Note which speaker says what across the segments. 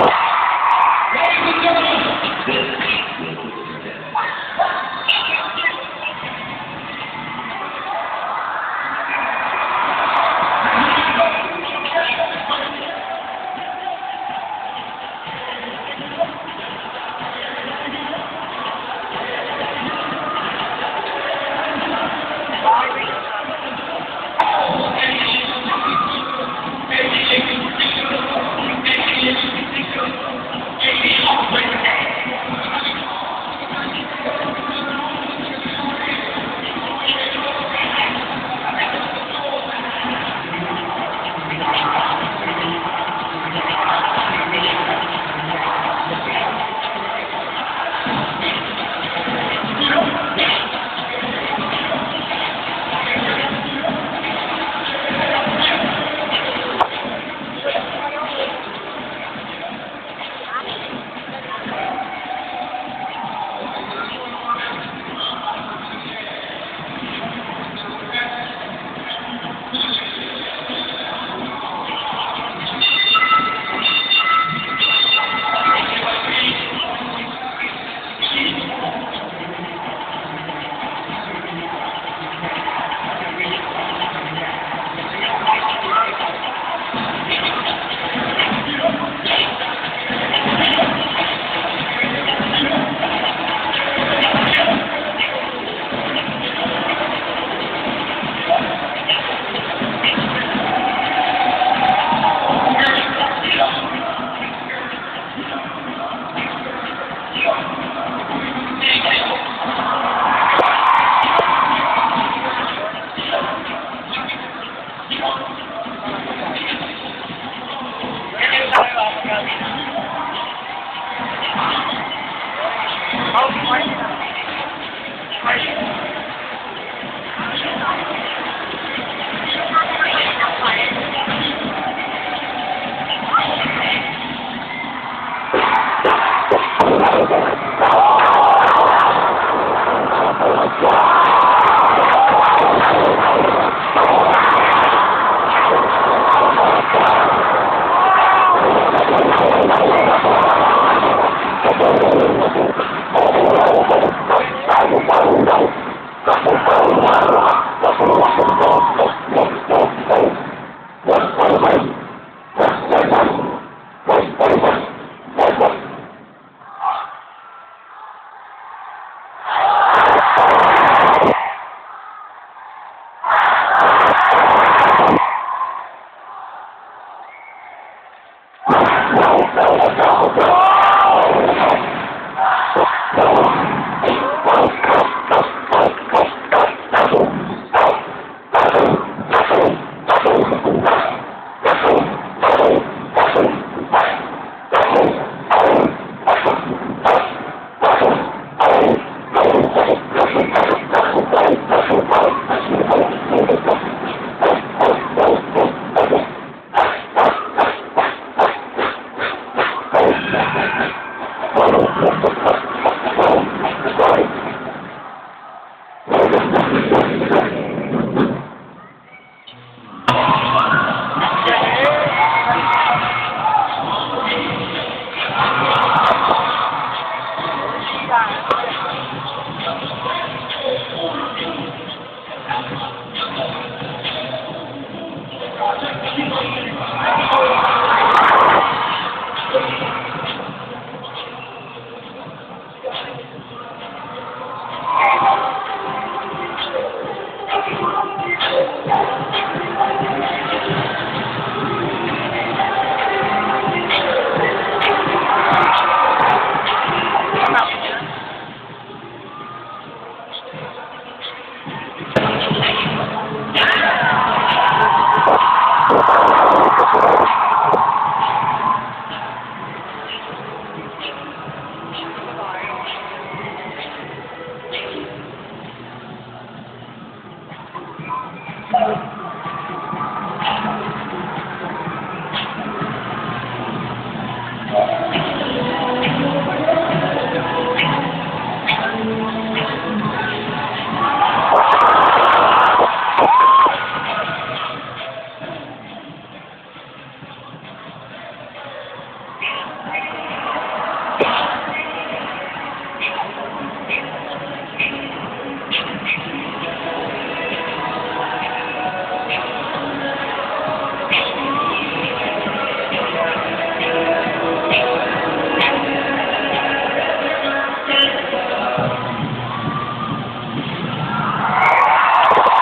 Speaker 1: No, no, no, no.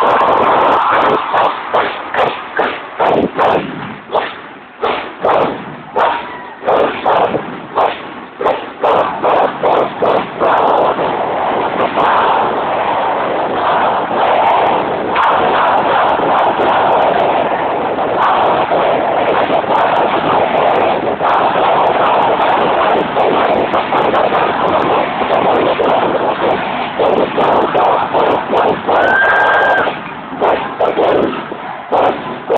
Speaker 1: Thank you.